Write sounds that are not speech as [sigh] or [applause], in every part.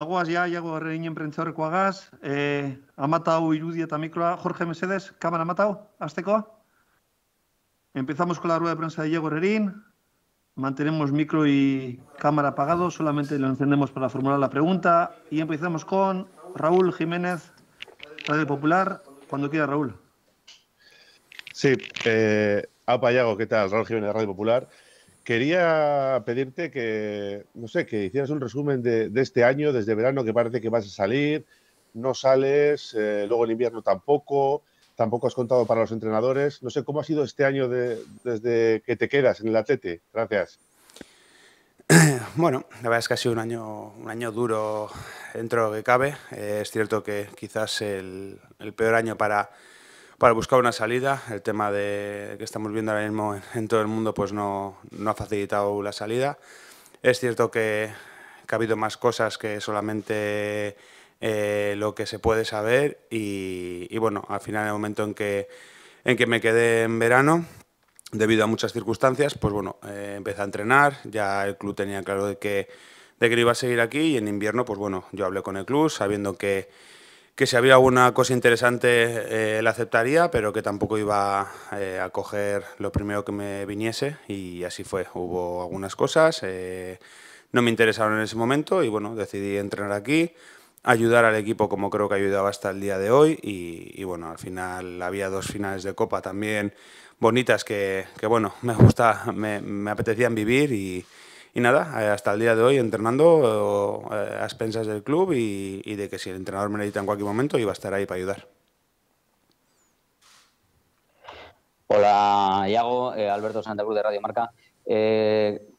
Aguas ya, Iago Herreinen prentzaurrekoagaz, eh, amatau irudia eta mikroa. Jorge Mesedes, cámara amatau, azteko. Empezamos con la rueda de prensa de Diego Herrerín. Mantenemos micro y cámara apagado, solamente lo encendemos para formular la pregunta. Y empezamos con Raúl Jiménez, Radio Popular. Cuando quiera, Raúl. Sí, eh, Apa ¿qué tal? Raúl Jiménez, Radio Popular. Quería pedirte que, no sé, que hicieras un resumen de, este año, desde verano, que parece que vas a salir, no sales, eh, luego en invierno tampoco, tampoco has contado para los entrenadores. No sé, ¿cómo ha sido este año desde que te quedas en el Atlete? Gracias. [clears throat] Bueno, la verdad es que ha sido un año, un año duro dentro de lo que cabe. Eh, es cierto que quizás el peor año para para buscar una salida. El tema de que estamos viendo ahora mismo en todo el mundo pues no, no ha facilitado la salida. Es cierto que, ha habido más cosas que solamente eh, lo que se puede saber y, bueno, al final en el momento en que, en que me quedé en verano, debido a muchas circunstancias, pues bueno, eh, empecé a entrenar, ya el club tenía claro de que, de que iba a seguir aquí y en invierno, pues bueno, yo hablé con el club sabiendo que que si había alguna cosa interesante eh, la aceptaría, pero que tampoco iba eh, a coger lo primero que me viniese y así fue. Hubo algunas cosas, eh, no me interesaron en ese momento y bueno, decidí entrenar aquí, ayudar al equipo como creo que ayudaba hasta el día de hoy y, bueno, al final había dos finales de Copa también bonitas que, bueno, me gusta, me, me apetecían vivir y y nada, eh, hasta el día de hoy entrenando eh, a expensas del club y, de que si el entrenador me necesita en cualquier momento iba a estar ahí para ayudar. Hola, Iago, eh, Alberto Santacruz de Radio Marca.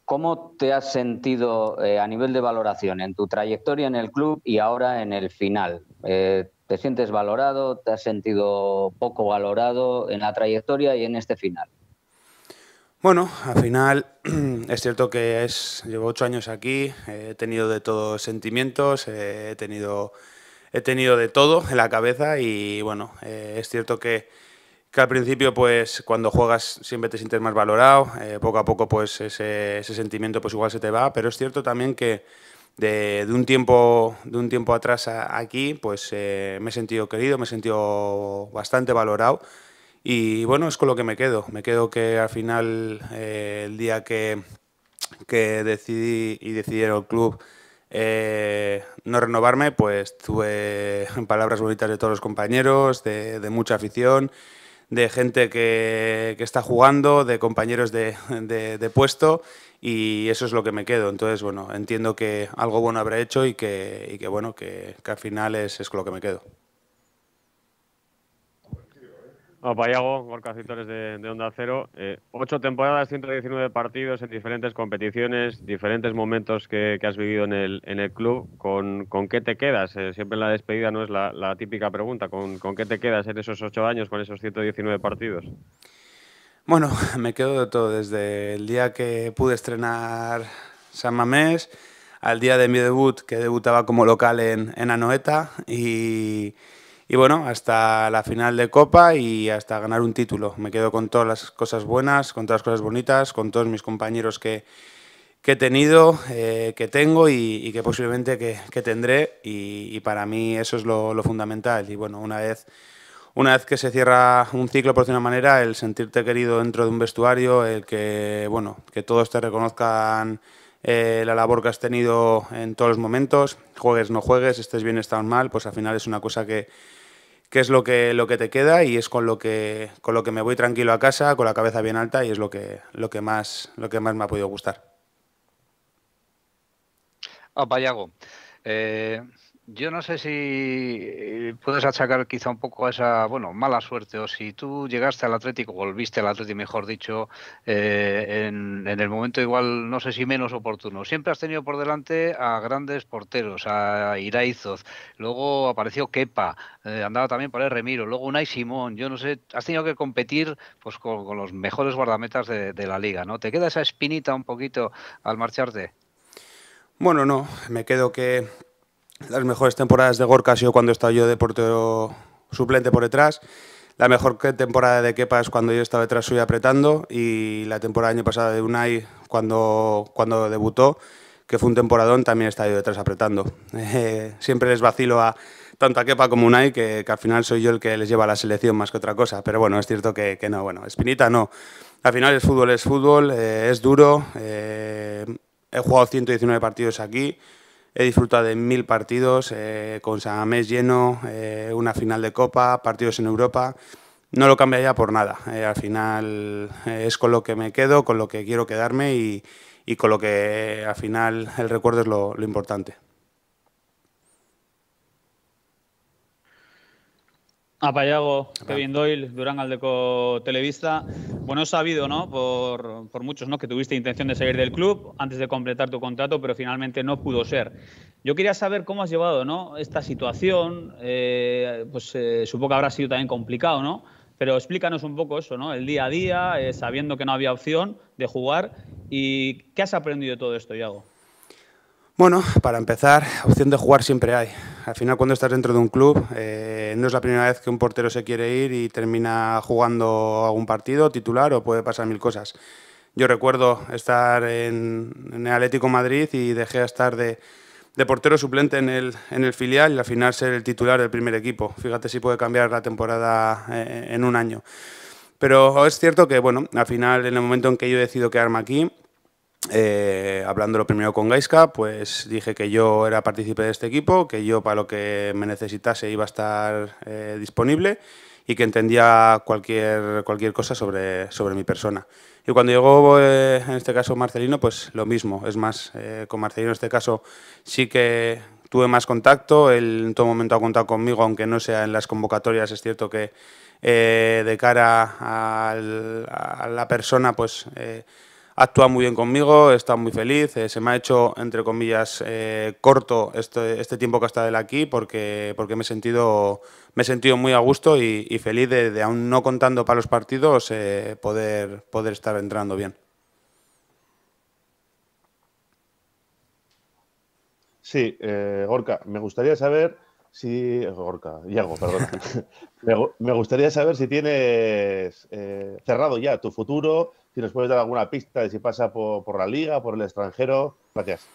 ¿Cómo te has sentido a nivel de valoración en tu trayectoria en el club y ahora en el final? ¿Te sientes valorado? ¿Te has sentido poco valorado en la trayectoria y en este final? Bueno, al final [clears throat] es cierto que es, llevo ocho años aquí, he tenido de todos sentimientos, he tenido, he tenido de todo en la cabeza y bueno, eh, es cierto que, al principio pues cuando juegas siempre te sientes más valorado, eh, poco a poco pues ese, sentimiento pues igual se te va, pero es cierto también que de, un, tiempo, de un tiempo atrás aquí pues eh, me he sentido querido, me he sentido bastante valorado y bueno, es con lo que me quedo. Me quedo que al final, eh, el día que, que decidí y decidieron el club eh, no renovarme, pues tuve palabras bonitas de todos los compañeros, de, mucha afición, de gente que, que, está jugando, de compañeros de, de, puesto y eso es lo que me quedo. Entonces, bueno, entiendo que algo bueno habré hecho y que, y que bueno, que, que al final es, es con lo que me quedo. No, Payago, Gorka de, de, Onda Cero. Eh, ocho temporadas, 119 partidos en diferentes competiciones, diferentes momentos que, has vivido en el, en el club. ¿Con, con qué te quedas? Eh, siempre en la despedida no es la, la típica pregunta. ¿Con, ¿Con, qué te quedas en esos ocho años, con esos 119 partidos? Bueno, [laughs] me quedo de todo. Desde el día que pude estrenar San Mamés, al día de mi debut, que debutaba como local en, en Anoeta, y y bueno, hasta la final de Copa y hasta ganar un título. Me quedo con todas las cosas buenas, con todas las cosas bonitas, con todos mis compañeros que, he tenido, eh, que tengo y, que posiblemente que, tendré y, para mí eso es lo, fundamental. Y bueno, una vez, una vez que se cierra un ciclo por una manera, el sentirte querido dentro de un vestuario, el que, bueno, que todos te reconozcan eh, la labor que has tenido en todos los momentos, juegues, no juegues, estés bien, estés mal, pues al final es una cosa que, qué es lo que, lo que te queda y es con lo que, con lo que me voy tranquilo a casa, con la cabeza bien alta y es lo que, lo que, más, lo que más me ha podido gustar. Ah, eh, yo no sé si eh, puedes achacar quizá un poco a esa, bueno, mala suerte, o si tú llegaste al Atlético, volviste al Atlético, mejor dicho, eh, en, el momento igual, no sé si menos oportuno. Siempre has tenido por delante a grandes porteros, a Iraizoz, luego apareció Kepa, eh, andaba también por el Remiro, luego Unai Simón, yo no sé, has tenido que competir pues con, los mejores guardametas de, de la liga, ¿no? ¿Te queda esa espinita un poquito al marcharte? Bueno, no, me quedo que las mejores temporadas de Gorka ha sido cuando estaba yo de portero suplente por detrás. La mejor temporada de Kepa es cuando yo estaba detrás suyo apretando y la temporada año pasada de Unai cuando, cuando debutó, que fue un temporadón, también está ahí detrás apretando. [laughs] siempre les vacilo a tanto a Kepa como Unai que, que al final soy yo el que les lleva a la selección más que otra cosa. Pero bueno, es cierto que, que no. Bueno, Espinita no. Al final es fútbol, es fútbol, eh, es duro. Eh, he jugado 119 partidos aquí. He disfrutado de mil partidos, eh, con San Amés lleno, una final de Copa, partidos en Europa. No lo cambiaría por nada. al final es con lo que me quedo, con lo que quiero quedarme y con lo que al final el recuerdo es lo, importante. Apayago, Kevin Doyle, Durán Aldeco Televista. Bueno, he sabido, ¿no? Por, por, muchos, ¿no? Que tuviste intención de salir del club antes de completar tu contrato, pero finalmente no pudo ser. Yo quería saber cómo has llevado, ¿no? Esta situación, eh, pues eh, supongo que habrá sido también complicado, ¿no? Pero explícanos un poco eso, ¿no? El día a día, eh, sabiendo que no había opción de jugar. ¿Y qué has aprendido de todo esto, Iago? Bueno, para empezar, opción de jugar siempre hay. Al final, cuando estás dentro de un club, eh, no es la primera vez que un portero se quiere ir y termina jugando algún partido titular o puede pasar mil cosas. Yo recuerdo estar en, en el Atlético Madrid y dejé de estar de, portero suplente en el, en el filial y al final ser el titular del primer equipo. Fíjate si puede cambiar la temporada eh, en un año. Pero es cierto que, bueno, al final, en el momento en que yo decido quedarme aquí, eh, hablándolo primero con Gaiska, pues dije que yo era partícipe de este equipo, que yo para lo que me necesitase iba a estar eh, disponible y que entendía cualquier, cualquier cosa sobre, sobre mi persona. Y cuando llegó, eh, en este caso, Marcelino, pues lo mismo. Es más, eh, con Marcelino en este caso sí que tuve más contacto. Él en todo momento ha contado conmigo, aunque no sea en las convocatorias. Es cierto que eh, de cara a la persona, pues actúa muy bien conmigo, está muy feliz, eh, se me ha hecho, entre comillas, eh, corto este, este, tiempo que ha estado él aquí porque, porque me, he sentido, me he sentido muy a gusto y, feliz de, aún no contando para los partidos, eh, poder, poder estar entrando bien. Sí, Gorka, me gustaría saber si... Gorka, Iago, perdón. [laughs] [laughs] me, gustaría saber si tienes cerrado ya tu futuro, si nos puedes dar alguna pista de si pasa por, la liga, por el extranjero. Gracias.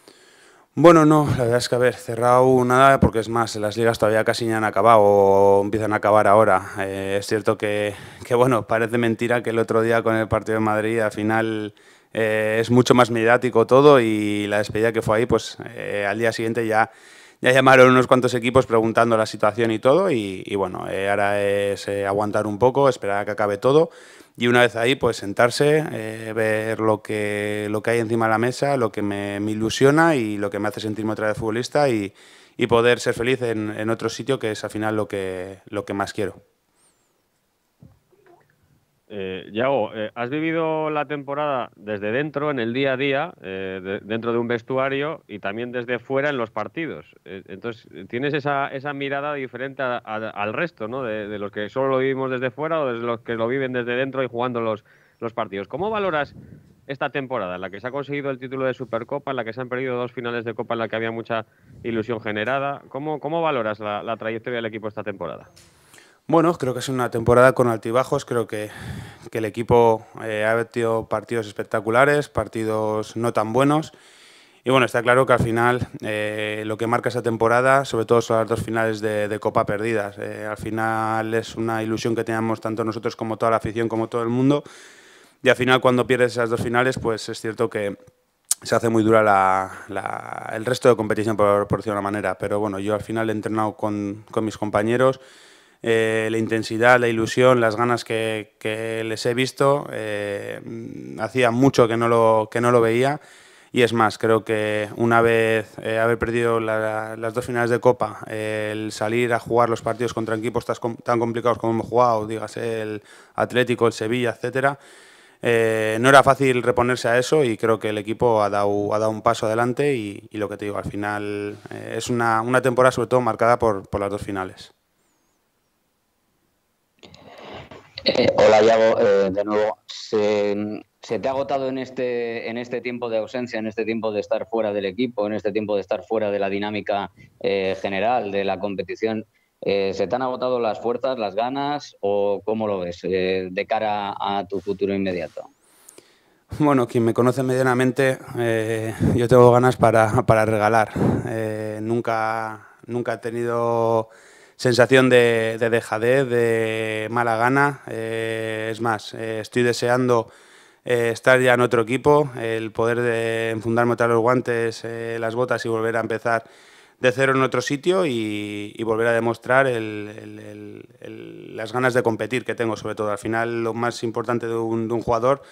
Bueno, no, la verdad es que, a ver, cerrado nada, porque es más, las ligas todavía casi ya han acabado o empiezan a acabar ahora. Eh, es cierto que, que, bueno, parece mentira que el otro día con el partido de Madrid al final eh, es mucho más mediático todo y la despedida que fue ahí, pues eh, al día siguiente ya, ya llamaron unos cuantos equipos preguntando la situación y todo y, bueno, ahora es aguantar un poco, esperar a que acabe todo y una vez ahí, pues sentarse, eh, ver lo que, lo que hay encima de la mesa, lo que me, ilusiona y lo que me hace sentirme otra vez futbolista y, y poder ser feliz en, en, otro sitio, que es al final lo que, lo que más quiero. Eh, Yago, eh, has vivido la temporada desde dentro, en el día a día, eh, dentro de un vestuario y también desde fuera en los partidos. Eh, entonces, tienes esa, esa mirada diferente al resto, ¿no? De, los que solo lo vivimos desde fuera o de los que lo viven desde dentro y jugando los, los partidos. ¿Cómo valoras esta temporada en la que se ha conseguido el título de Supercopa, en la que se han perdido dos finales de Copa, en la que había mucha ilusión generada? ¿Cómo, cómo valoras la, la trayectoria del equipo esta temporada? Bueno, creo que es una temporada con altibajos. Creo que, que el equipo eh, ha metido partidos espectaculares, partidos no tan buenos. Y bueno, está claro que al final eh, lo que marca esa temporada, sobre todo son las dos finales de, Copa perdidas. Eh, al final es una ilusión que teníamos tanto nosotros como toda la afición, como todo el mundo. Y al final cuando pierdes esas dos finales, pues es cierto que se hace muy dura la, el resto de competición, por, por decirlo de una manera. Pero bueno, yo al final he entrenado con, con mis compañeros. Eh, la intensidad, la ilusión, las ganas que, les he visto. Eh, hacía mucho que no, lo, que no lo veía. Y es más, creo que una vez eh, haber perdido las dos finales de Copa, el salir a jugar los partidos contra equipos tan, complicados como hemos jugado, dígase el Atlético, el Sevilla, etcétera, no era fácil reponerse a eso y creo que el equipo ha dado, ha dado un paso adelante y, lo que te digo, al final es una, una temporada sobre todo marcada por, por las dos finales. Eh, hola, Iago, eh, de nuevo. Se, te ha agotado en este, en este tiempo de ausencia, en este tiempo de estar fuera del equipo, en este tiempo de estar fuera de la dinámica eh, general de la competición? ¿Se te han agotado las fuerzas, las ganas o cómo lo ves de cara a tu futuro inmediato? Bueno, quien me conoce medianamente, eh, yo tengo ganas para, para regalar. Eh, nunca, nunca he tenido sensación de, de dejadez, de mala gana. Eh, es más, estoy deseando estar ya en otro equipo, el poder de enfundarme otra los guantes, las botas y volver a empezar de cero en otro sitio y, volver a demostrar las ganas de competir que tengo, sobre todo. Al final, lo más importante de un, de un jugador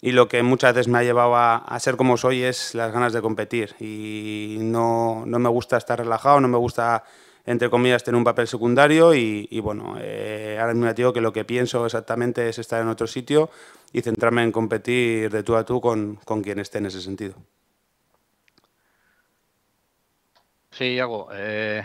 y lo que muchas veces me ha llevado a, ser como soy es las ganas de competir y no, no, me gusta estar relajado, no me gusta, entre comillas, tener un papel secundario y, bueno, eh, ahora mismo digo que lo que pienso exactamente es estar en otro sitio y centrarme en competir de tú a tú con, con quien esté en ese sentido. Sí, Iago, eh,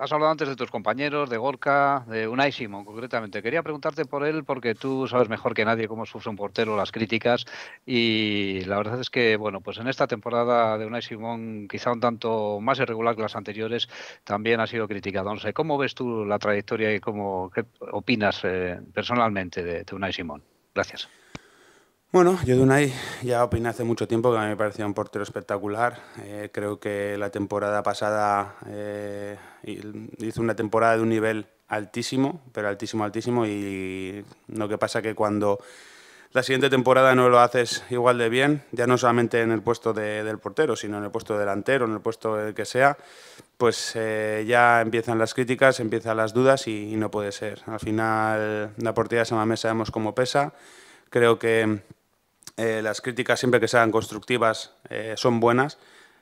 has hablado antes de tus compañeros, de Gorka, de Unai Simón concretamente. Quería preguntarte por él porque tú sabes mejor que nadie cómo sufre un portero las críticas y la verdad es que, bueno, pues en esta temporada de Unai Simón, quizá un tanto más irregular que las anteriores, también ha sido criticado. No sé, ¿cómo ves tú la trayectoria y cómo qué opinas eh, personalmente de, de Unai Simón? Gracias. Bueno, yo de Unai ya opiné hace mucho tiempo que a mí me parecía un portero espectacular. Eh, creo que la temporada pasada eh, hizo una temporada de un nivel altísimo, pero altísimo, altísimo. Y lo que pasa que cuando la siguiente temporada no lo haces igual de bien, ya no solamente en el puesto del portero, sino en el puesto delantero, en el puesto que sea, pues eh, ya empiezan las críticas, empiezan las dudas y, no puede ser. Al final la portería de Samamés sabemos cómo pesa. Creo que eh, las críticas siempre que sean constructivas eh, son buenas.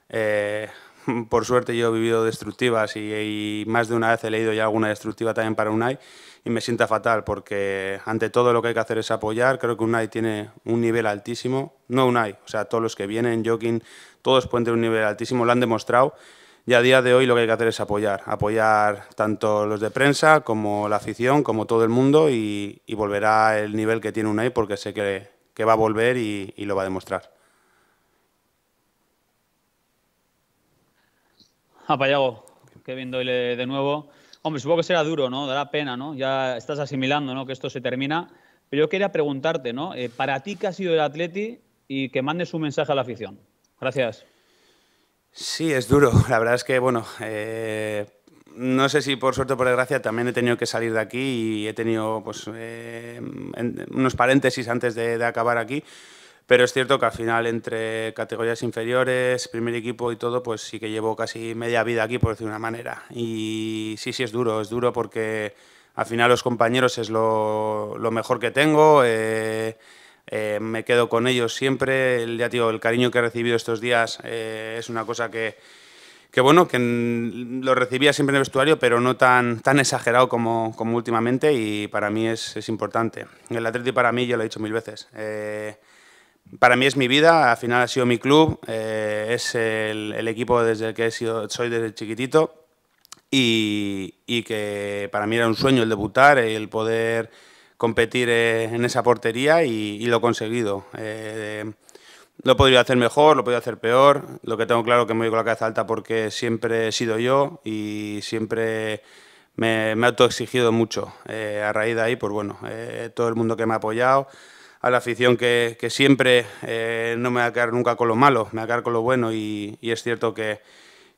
Eh, [laughs] por suerte yo he vivido destructivas y, más de una vez he leído ya alguna destructiva también para UNAI y me sienta fatal porque ante todo lo que hay que hacer es apoyar. Creo que UNAI tiene un nivel altísimo, no UNAI, o sea, todos los que vienen, Joking, todos pueden tener un nivel altísimo, lo han demostrado y a día de hoy lo que hay que hacer es apoyar, apoyar tanto los de prensa como la afición, como todo el mundo y, y volverá el nivel que tiene UNAI porque sé que que va a volver y, lo va a demostrar. Apayago, Kevin Doyle de nuevo. Hombre, supongo que será duro, ¿no? Dará pena, ¿no? Ya estás asimilando, ¿no? Que esto se termina. Pero yo quería preguntarte, ¿no? Eh, para ti, ¿qué ha sido el Atleti? Y que mandes un mensaje a la afición. Gracias. Sí, es duro. [laughs] La verdad es que, bueno, eh, no sé si por suerte o por desgracia también he tenido que salir de aquí y he tenido pues, eh, unos paréntesis antes de, acabar aquí. Pero es cierto que al final entre categorías inferiores, primer equipo y todo, pues sí que llevo casi media vida aquí, por decir una manera. Y sí, sí es duro, es duro porque al final los compañeros es lo, mejor que tengo. Eh, eh, me quedo con ellos siempre. El, ya el cariño que he recibido estos días es una cosa que, que bueno, que lo recibía siempre en el vestuario, pero no tan, tan exagerado como, como últimamente y para mí es, es, importante. El Atleti para mí, yo lo he dicho mil veces, eh, para mí es mi vida, al final ha sido mi club, eh, es el, equipo desde el que he sido, soy desde chiquitito y, y, que para mí era un sueño el debutar, el poder competir eh, en esa portería y lo he conseguido. Lo podría hacer mejor, lo podría hacer peor. Lo que tengo claro es que me voy con la cabeza alta porque siempre he sido yo y siempre me, me he autoexigido mucho. Eh, a raíz de ahí, pues bueno, eh, todo el mundo que me ha apoyado, a la afición que, siempre eh, no me va a quedar nunca con lo malo, me va a quedar con lo bueno y, es cierto que,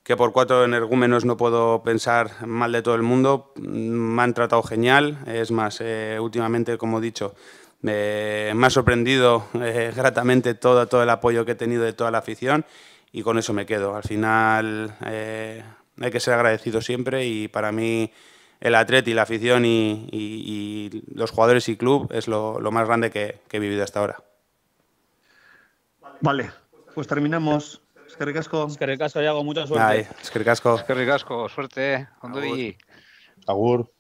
que por cuatro energúmenos no puedo pensar mal de todo el mundo. Me han tratado genial, es más, últimamente, como he dicho, me, ha sorprendido eh, gratamente todo, todo el apoyo que he tenido de toda la afición y con eso me quedo. Al final eh, hay que ser agradecido siempre y para mí el atleta y la afición y, los jugadores y club es lo, más grande que, he vivido hasta ahora. Vale, pues terminamos. Es que ricasco. Es que ricasco, Yago, mucha suerte. es que ricasco. Es que ricasco, suerte. Agur.